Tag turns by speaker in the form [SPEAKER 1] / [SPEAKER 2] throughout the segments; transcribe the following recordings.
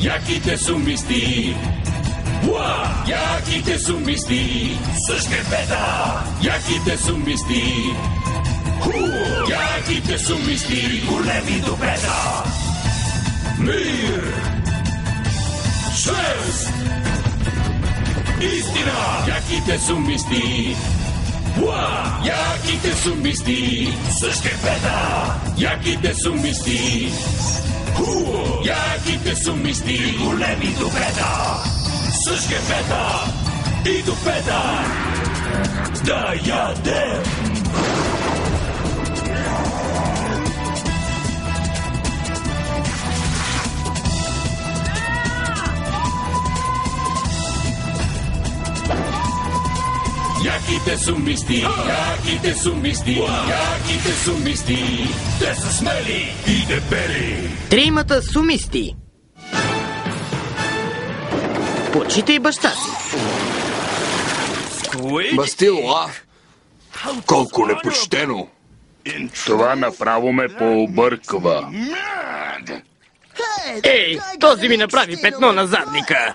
[SPEAKER 1] Яките сумисти. Уа! Яките сумисти. С шкрепета. Яките сумисти. Ху! Яките сумисти. Големи добета. Мир. Шест. Истина. Яките сумисти. Уа! Яките сумисти. С шкрепета. Яките сумисти. Хубаво! Яките сумисти! Големи добета! С шкефета и до пета! Да ядем! Яките сумисти, яките сумисти, яките сумисти, те са смели и дебели.
[SPEAKER 2] Тримата сумисти. Почитай баща си.
[SPEAKER 3] Бастило, а? Колко непочтено!
[SPEAKER 4] Това направо ме пообърква.
[SPEAKER 2] Ей, този ми направи петно на задника.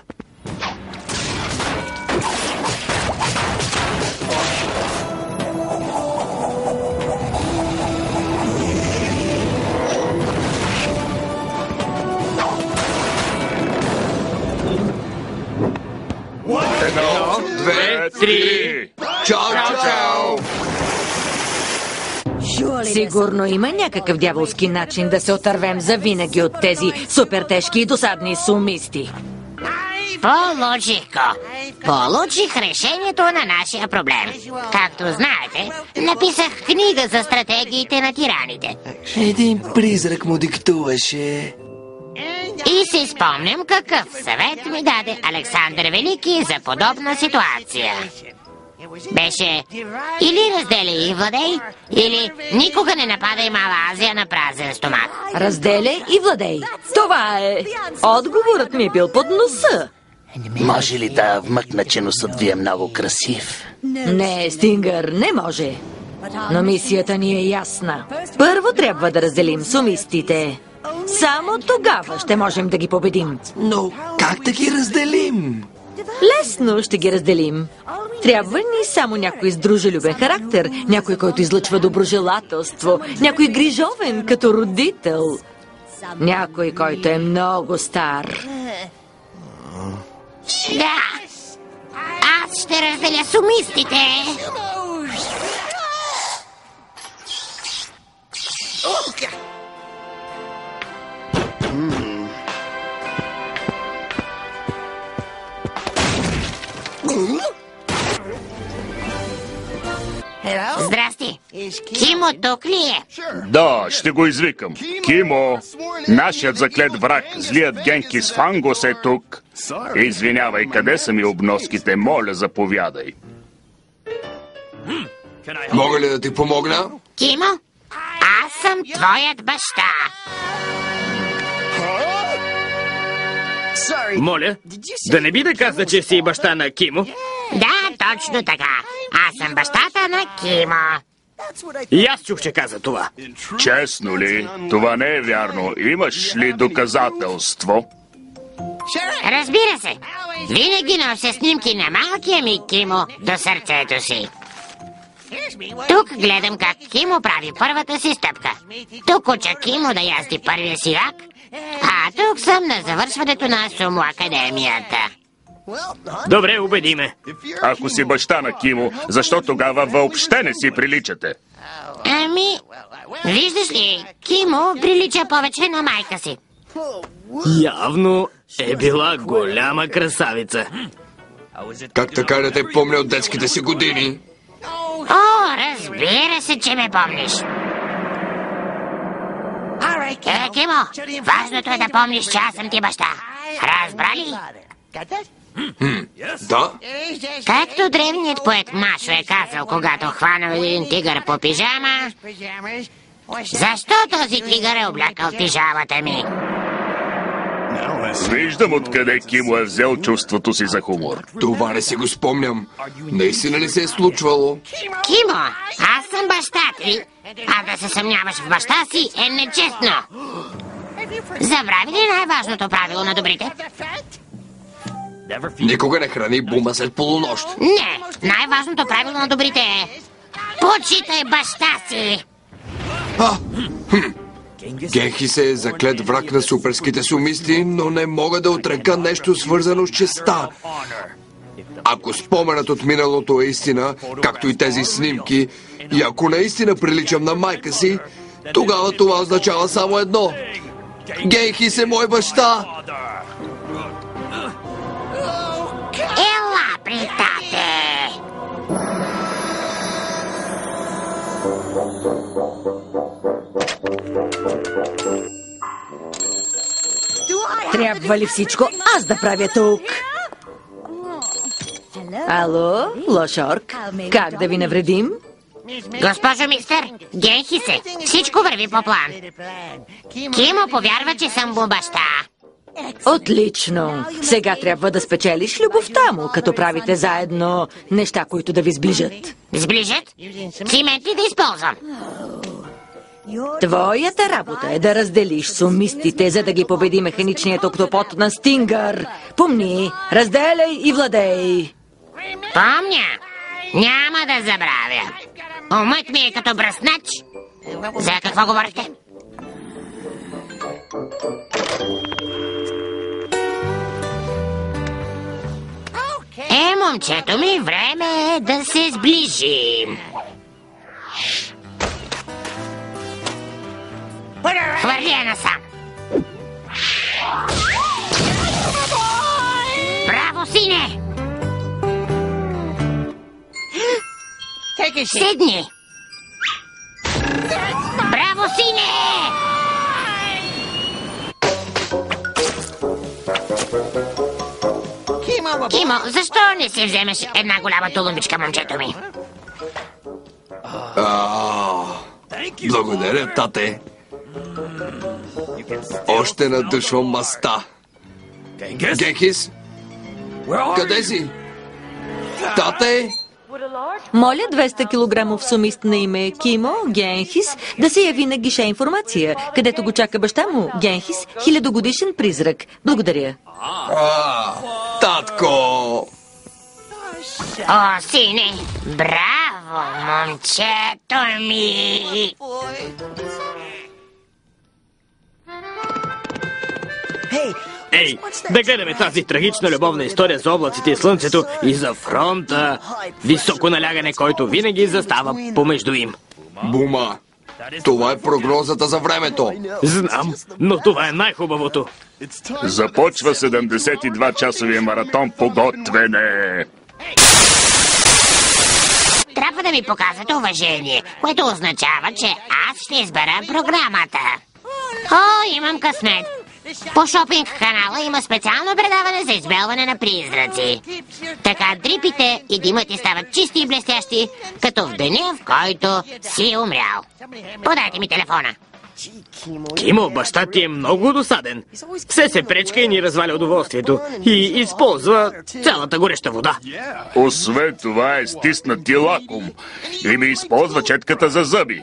[SPEAKER 5] Сигурно има някакъв дяволски начин да се отървем завинаги от тези супер тежки и досадни сумисти.
[SPEAKER 6] Получих го. Получих решението на нашия проблем. Както знаете, написах книга за стратегиите на тираните.
[SPEAKER 7] Един призрак му диктуваше.
[SPEAKER 6] И си спомням какъв съвет ми даде Александър Велики за подобна ситуация. Беше или разделяй и владей, или никога не нападай Мала Азия на празен стомах.
[SPEAKER 5] Разделяй и владей. Това е. Отговорът ми е бил под носа.
[SPEAKER 7] Може ли да вмъкна, че носът ви е много красив?
[SPEAKER 5] Не, Стингър, не може. Но мисията ни е ясна. Първо трябва да разделим сумистите. Само тогава ще можем да ги победим.
[SPEAKER 7] Но как да ги разделим?
[SPEAKER 5] Лесно ще ги разделим. Трябва ни само някой с дружелюбен характер, някой, който излъчва доброжелателство, някой грижовен като родител, някой, който е много стар.
[SPEAKER 6] Да! Аз ще разделя сумистите! Кимо тук ли е?
[SPEAKER 4] Да, ще го извикам. Кимо, нашият заклет враг, злият Генкис Фангос е тук. Извинявай, къде са ми обноските? Моля, заповядай.
[SPEAKER 3] Мога ли да ти помогна?
[SPEAKER 6] Кимо? Аз съм твоят баща.
[SPEAKER 2] Моля, да не би да каза, че си баща на Кимо?
[SPEAKER 6] Да, точно така. Аз съм бащата на Кимо.
[SPEAKER 2] И аз чух, че каза това.
[SPEAKER 4] Честно ли? Това не е вярно. Имаш ли доказателство?
[SPEAKER 6] Разбира се. Винаги нося снимки на малкия ми Кимо до сърцето си. Тук гледам как Кимо прави първата си стъпка. Тук уча Кимо да язди първия си вак. А тук съм на завършването на Сумо Академията.
[SPEAKER 2] Добре, убеди ме.
[SPEAKER 4] Ако си баща на Кимо, защо тогава въобще не си приличате?
[SPEAKER 6] Ами, виждаш ли, Кимо прилича повече на майка си.
[SPEAKER 2] Явно е била голяма красавица.
[SPEAKER 3] Как така да те помня от детските си години?
[SPEAKER 6] О, разбира се, че ме помниш. Е, Кимо, важното е да помниш, че аз съм ти баща. Разбра ли?
[SPEAKER 3] Да?
[SPEAKER 6] Както древният поет Машо е казал, когато хванал един тигър по пижама, защо този тигър е облякал пижамата ми?
[SPEAKER 4] Виждам откъде Кимо е взел чувството си за хумор.
[SPEAKER 3] Това не си го спомням. Наистина ли се е случвало?
[SPEAKER 6] Кимо, аз съм баща ти, а да се съмняваш в баща си е нечестно. Забрави ли най-важното правило на добрите?
[SPEAKER 3] Никога не храни бума след полунощ.
[SPEAKER 6] Не, най-важното правило на добрите е... Почитай баща си!
[SPEAKER 3] Генхи се е заклет враг на суперските сумисти, но не мога да отрека нещо свързано с честа. Ако споменът от миналото е истина, както и тези снимки, и ако наистина приличам на майка си, тогава това означава само едно. Генхи се мой баща!
[SPEAKER 6] Ела при тате!
[SPEAKER 5] Трябва ли всичко аз да правя тук? Ало, лошорк, как да ви навредим?
[SPEAKER 6] Госпожо мистер, генхи се. Всичко върви по план. Кимо повярва, че съм му баща.
[SPEAKER 5] Отлично! Сега трябва да спечелиш любовта му, като правите заедно неща, които да ви сближат.
[SPEAKER 6] Сближат? Ли да използвам?
[SPEAKER 5] Твоята работа е да разделиш сумистите, за да ги победи механичният октопод на Стингър. Помни, разделяй и владей.
[SPEAKER 6] Помня. Няма да забравя. Умът ми е като бръснач. За какво говорите? Е, момчето ми, време е да се сближим. Хвърля насам. Браво, сине! Седни! Браво, сине! Кимо, защо не си вземеш една голяма тулумбичка, момчето ми?
[SPEAKER 3] А, благодаря, тате. Още надушвам маста. Генхис? Къде си? Тате?
[SPEAKER 5] Моля 200 кг сумист на име Кимо Генхис да се яви на гише информация, където го чака баща му Генхис, хилядогодишен призрак. Благодаря.
[SPEAKER 3] Татко!
[SPEAKER 6] О, сине! Браво, момчето ми!
[SPEAKER 2] Ей, да гледаме тази трагична любовна история за облаците и слънцето и за фронта. Високо налягане, който винаги застава помежду им.
[SPEAKER 3] Бума, това е прогнозата за времето.
[SPEAKER 2] Знам, но това е най-хубавото.
[SPEAKER 4] Започва 72-часовия маратон по готвене.
[SPEAKER 6] Трябва да ми показвате уважение, което означава, че аз ще избера програмата. О, имам късмет. По шопинг канала има специално предаване за избелване на призраци. Така дрипите и димът ти стават чисти и блестящи, като в деня, в който си умрял. Подайте ми телефона.
[SPEAKER 2] Кимо, баща ти е много досаден. Все се пречка и ни разваля удоволствието. И използва цялата гореща вода.
[SPEAKER 4] Освен това е стиснат и лаком. И ми използва четката за зъби.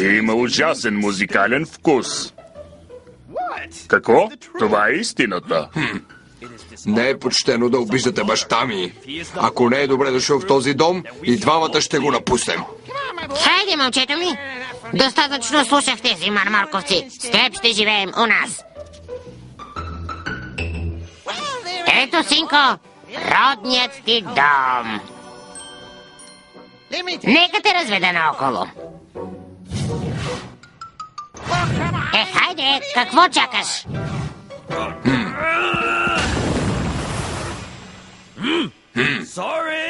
[SPEAKER 4] И има ужасен музикален вкус. Какво? Това е истината.
[SPEAKER 3] Не е почтено да обиждате баща ми. Ако не е добре дошъл в този дом, и двамата ще го напуснем.
[SPEAKER 6] Хайде, момчето ми! Достатъчно слушах тези мармарковци. С теб ще живеем у нас. Ето, синко, родният ти дом. Нека те разведа наоколо. Какво чакаш?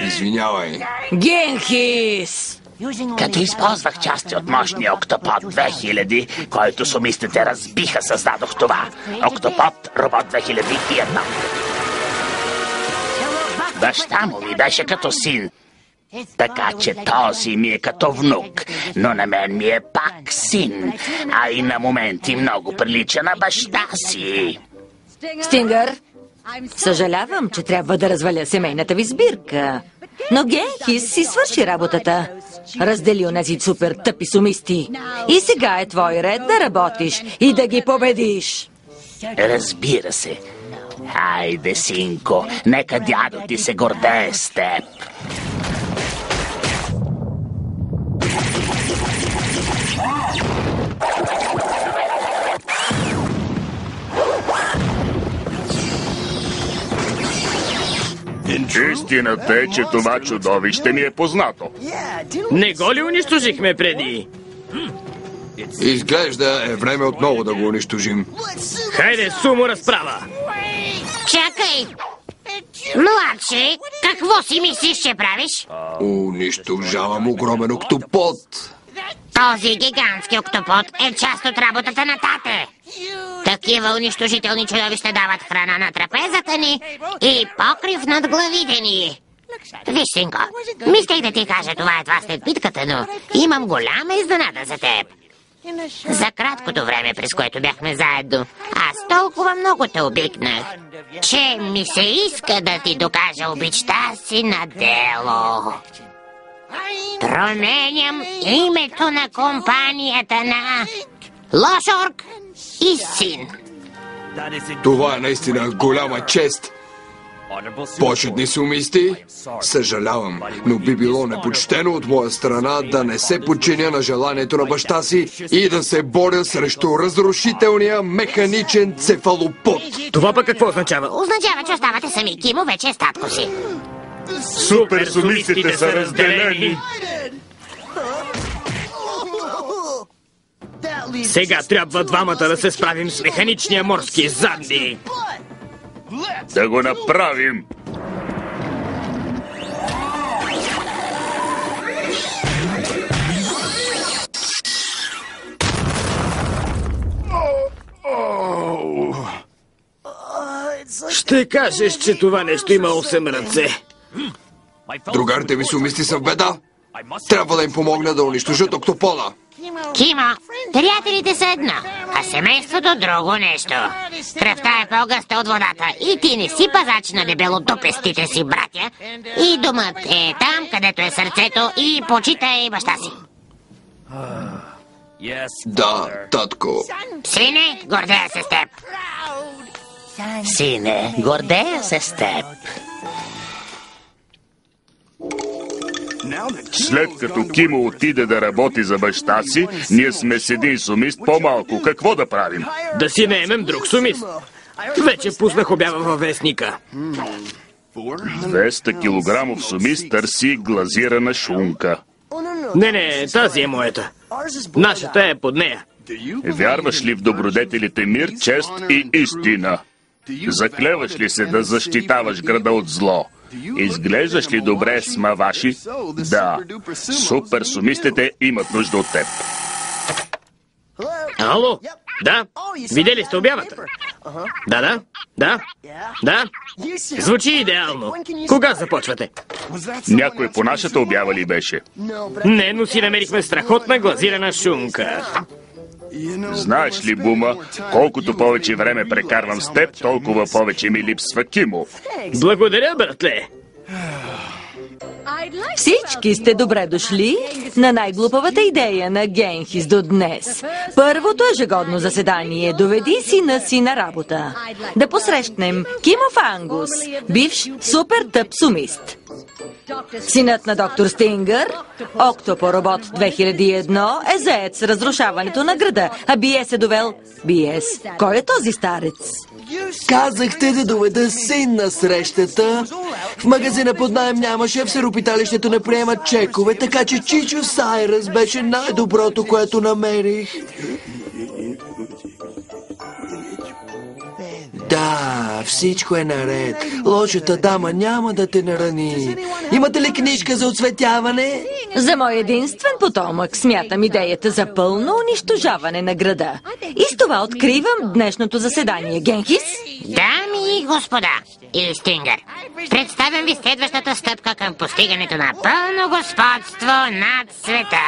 [SPEAKER 3] Извинявай.
[SPEAKER 5] Генхис!
[SPEAKER 7] Като използвах части от мощния Октопод 2000, който сумистите разбиха, създадох това. Октопод Робот 2001. Баща му ми беше като син. Така че този ми е като внук, но на мен ми е пак син, а и на моменти много прилича на баща си.
[SPEAKER 5] Стингър, съжалявам, че трябва да разваля семейната ви сбирка. Но Генхис си свърши работата. Раздели онези супер тъпи сумисти. И сега е твой ред да работиш и да ги победиш.
[SPEAKER 7] Разбира се. Хайде, синко, нека дядо ти се гордее с теб.
[SPEAKER 4] Истината е, че това чудовище ни е познато.
[SPEAKER 2] Не го ли унищожихме преди?
[SPEAKER 3] Изглежда е време отново да го унищожим.
[SPEAKER 2] Хайде, сумо разправа!
[SPEAKER 6] Чакай! Младши, какво си мислиш, че правиш?
[SPEAKER 3] Унищожавам огромен октопод.
[SPEAKER 6] Този гигантски октопод е част от работата на тате. Такива унищожителни чудовища дават храна на трапезата ни и покрив над главите ни. Виж, синко, мислех да ти кажа това едва след битката, но имам голяма изненада за теб. За краткото време, през което бяхме заедно, аз толкова много те обикнах, че ми се иска да ти докажа обичта си на дело. Променям името на компанията на Лошорг и син.
[SPEAKER 3] Това е наистина голяма чест. Почетни сумисти, съжалявам, но би било непочтено от моя страна да не се подчиня на желанието на баща си и да се боря срещу разрушителния механичен цефалопод.
[SPEAKER 2] Това пък какво означава?
[SPEAKER 6] Означава, че оставате сами. Кимо вече е статко си.
[SPEAKER 4] Супер сумистите са разделени.
[SPEAKER 2] Сега трябва двамата да се справим с механичния морски задни.
[SPEAKER 4] Да го направим.
[SPEAKER 2] Ще кажеш, че това нещо има 8 ръце.
[SPEAKER 3] Другарите ми сумисти са в беда. Трябва да им помогна да унищожат октопода.
[SPEAKER 6] Кимо, приятелите са едно, а семейството друго нещо. Кръвта е по-гъста от водата и ти не си пазач на дебелотопестите си братя. И думът е там, където е сърцето и почитай баща си.
[SPEAKER 3] Да, татко.
[SPEAKER 6] Сине, гордея се с теб.
[SPEAKER 7] Сине, гордея се с теб.
[SPEAKER 4] След като Кимо отиде да работи за баща си, ние сме с един сумист по-малко. Какво да правим?
[SPEAKER 2] Да си наемем друг сумист. Вече пуснах обява във вестника.
[SPEAKER 4] 200 килограмов сумист търси глазирана шунка.
[SPEAKER 2] Не, не, тази е моята. Нашата е под нея.
[SPEAKER 4] Вярваш ли в добродетелите мир, чест и истина? Заклеваш ли се да защитаваш града от зло? Изглеждаш ли добре с маваши? Да. Супер сумистите имат нужда от теб.
[SPEAKER 2] Ало? Да? Видели сте обявата? Да, да, да, да. Звучи идеално. Кога започвате?
[SPEAKER 4] Някой по нашата обява ли беше?
[SPEAKER 2] Не, но си намерихме страхотна глазирана шунка.
[SPEAKER 4] Знаеш ли, Бума, колкото повече време прекарвам с теб, толкова повече ми липсва Кимо.
[SPEAKER 2] Благодаря, братле.
[SPEAKER 5] Всички сте добре дошли на най-глупавата идея на Генхис до днес. Първото ежегодно заседание доведи сина си на работа. Да посрещнем Кимо Фангус, бивш супер тъп сумист. Синът на доктор Стингър, Октопоробот 2001, е заед с разрушаването на града, а Биес е довел... Биес, кой е този старец?
[SPEAKER 8] Казахте да доведа син на срещата. В магазина под найем нямаше, в серопиталището не приемат чекове, така че Чичо Сайръс беше най-доброто, което намерих. Да, всичко е наред. Лошата дама няма да те нарани. Имате ли книжка за оцветяване?
[SPEAKER 5] За мой единствен потомък смятам идеята за пълно унищожаване на града. И с това откривам днешното заседание. Генхис?
[SPEAKER 6] Дами и господа, и представям ви следващата стъпка към постигането на пълно господство над света.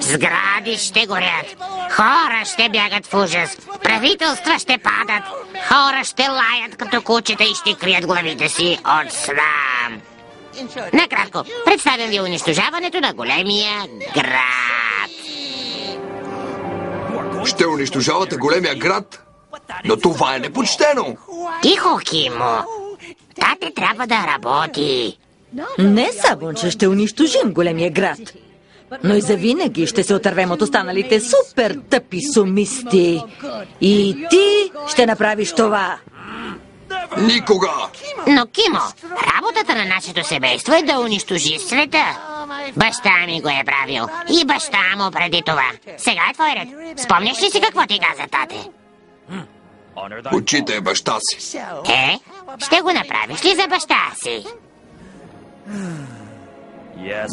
[SPEAKER 6] Сгради ще горят, хора ще бягат в ужас, правителства ще падат, хора ще лаят като кучета и ще крият главите си от срам. Накратко, представям ви унищожаването на големия град.
[SPEAKER 3] Ще унищожавате големия град? Но това е непочтено.
[SPEAKER 6] Тихо, Кимо. Тате трябва да работи.
[SPEAKER 5] Не само, че ще унищожим големия град, но и завинаги ще се отървем от останалите супер тъпи сумисти. И ти ще направиш това.
[SPEAKER 3] Никога!
[SPEAKER 6] Но, Кимо, работата на нашето семейство е да унищожи света. Баща ми го е правил. И баща му преди това. Сега е твой ред. Спомняш ли си какво ти каза, тате?
[SPEAKER 3] Почитай баща си.
[SPEAKER 6] Е, ще го направиш ли за баща си?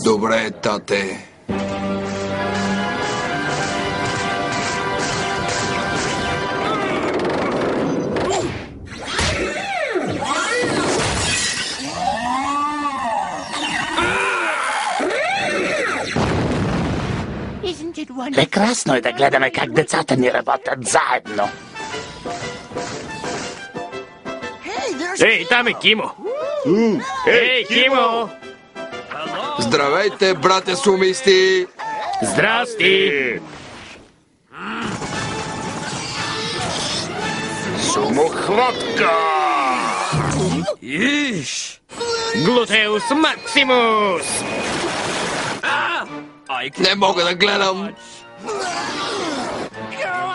[SPEAKER 3] Добре, тате.
[SPEAKER 7] Прекрасно е да гледаме как децата ни работят заедно.
[SPEAKER 2] Ей, там е Кимо! Ей, Кимо!
[SPEAKER 3] Здравейте, братя сумисти!
[SPEAKER 2] Здрасти!
[SPEAKER 4] Сумохватка!
[SPEAKER 2] Глутеус Максимус!
[SPEAKER 3] Не мога да гледам!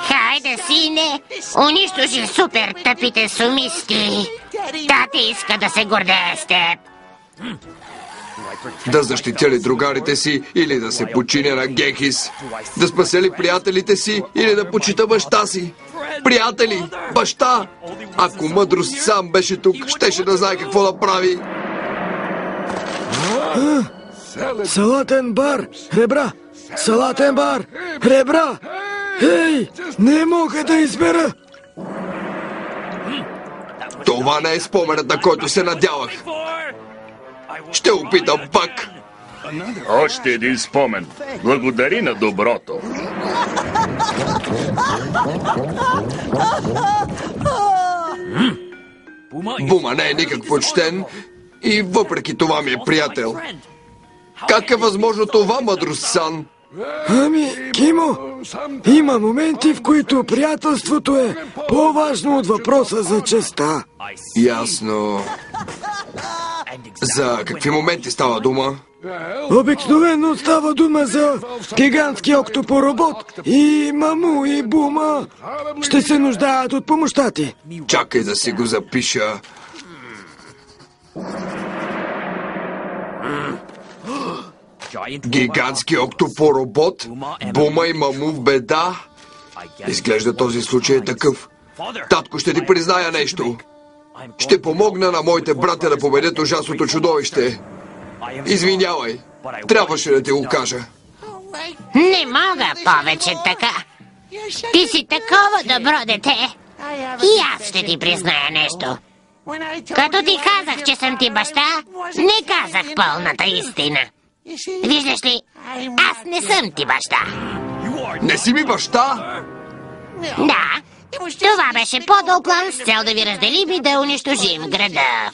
[SPEAKER 6] Хайде, сине, унищожи супер тъпите сумисти. Тате иска да се гордее с теб.
[SPEAKER 3] Да защитя ли другарите си или да се починя на Гехис? Да спася ли приятелите си или да почита баща си? Приятели! Баща! Ако мъдрост сам беше тук, щеше да знае какво да прави.
[SPEAKER 9] Салатен бар, ребра! Салатен бар, ребра! Ей, не мога да избера!
[SPEAKER 3] Това не е споменът, на който се надявах. Ще опитам пак.
[SPEAKER 4] Още един спомен. Благодари на доброто.
[SPEAKER 3] Бума не е никак почтен и въпреки това ми е приятел. Как е възможно това, мъдрост Сан?
[SPEAKER 9] Ами, Кимо, има моменти, в които приятелството е по-важно от въпроса за честа.
[SPEAKER 3] Ясно. За какви моменти става дума?
[SPEAKER 9] Обикновено става дума за гигантски октопоробот и маму и бума. Ще се нуждаят от помощта ти.
[SPEAKER 3] Чакай да си го запиша. Гигантски октопоробот, бума и маму в беда. Изглежда този случай е такъв. Татко, ще ти призная нещо. Ще помогна на моите братя да победят ужасното чудовище. Извинявай, трябваше да ти го кажа.
[SPEAKER 6] Не мога повече така. Ти си такова добро дете. И аз ще ти призная нещо. Като ти казах, че съм ти баща, не казах пълната истина. Виждаш ли, аз не съм ти баща.
[SPEAKER 3] Не си ми баща?
[SPEAKER 6] Да, това беше по-дъл план с цел да ви разделим и да унищожим града.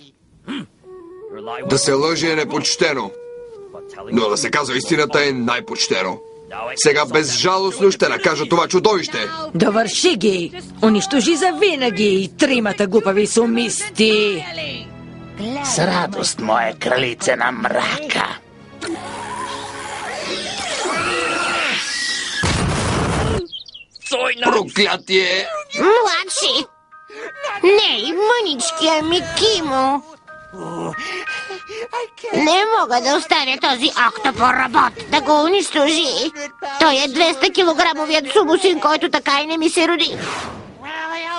[SPEAKER 3] Да се лъже е непочтено. Но да се казва истината е най-почтено. Сега безжалостно ще накажа това чудовище.
[SPEAKER 5] Довърши ги! Унищожи за винаги тримата глупави сумисти!
[SPEAKER 7] С радост, моя кралице на мрака.
[SPEAKER 3] Проклятие!
[SPEAKER 6] Младши! Не, мъничкия ми Кимо! Не мога да оставя този октопоробот да го унищожи. Той е 200 килограмовият сумусин, който така и не ми се роди.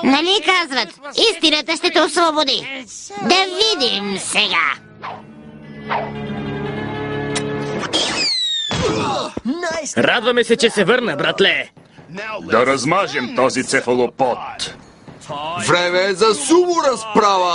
[SPEAKER 6] Нали казват, истината ще те освободи. Да видим сега.
[SPEAKER 2] Радваме се, че се върна, братле!
[SPEAKER 4] Да размажем този цефалопод.
[SPEAKER 3] Време е за сумо разправа!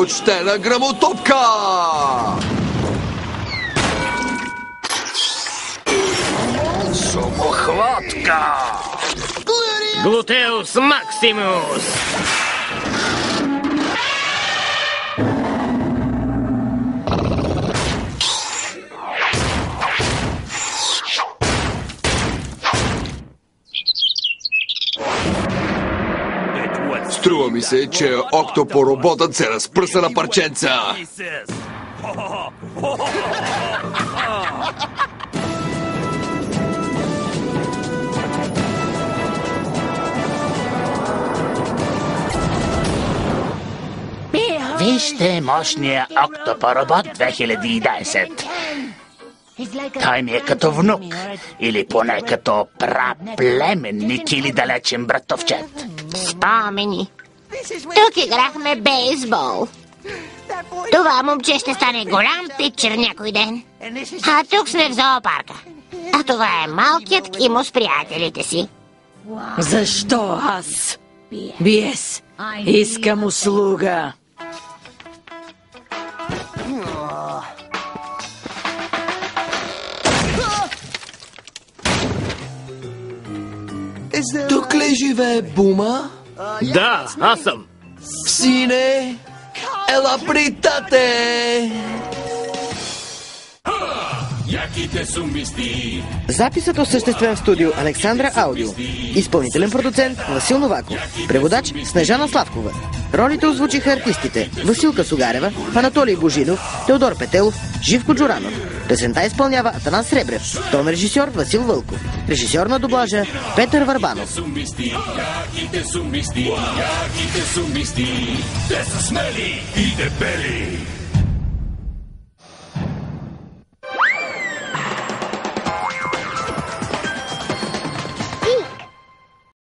[SPEAKER 3] Почтена грамотопка!
[SPEAKER 7] Шумохватка!
[SPEAKER 2] Глутеус Максимус!
[SPEAKER 3] Ми се, че октопороботът се разпръса на парченца.
[SPEAKER 7] Вижте мощния октопоробот 2010. Той ми е като внук, или поне като праплеменник или далечен братовчет.
[SPEAKER 6] Спомени. Тук играхме бейсбол. Това момче ще стане голям питчер някой ден. А тук сме в зоопарка. А това е малкият Кимо с приятелите си.
[SPEAKER 5] Защо аз? Биес, искам услуга.
[SPEAKER 8] Тук ли живее Бума?
[SPEAKER 2] Да, аз съм.
[SPEAKER 8] Сине, ела при тате!
[SPEAKER 1] Яките сумисти.
[SPEAKER 10] Записът осъществен в студио Александра Аудио. Изпълнителен продуцент Васил Новаков. Преводач Снежана Славкова. Ролите озвучиха артистите Василка Сугарева, Анатолий Божилов, Теодор Петелов, Живко Джуранов. Песента изпълнява Атанас Сребрев. Тон режисьор Васил Вълков. Режисьор на дублажа Петър Варбанов.
[SPEAKER 1] Яките сумисти. Яките сумисти. Те са смели и дебели.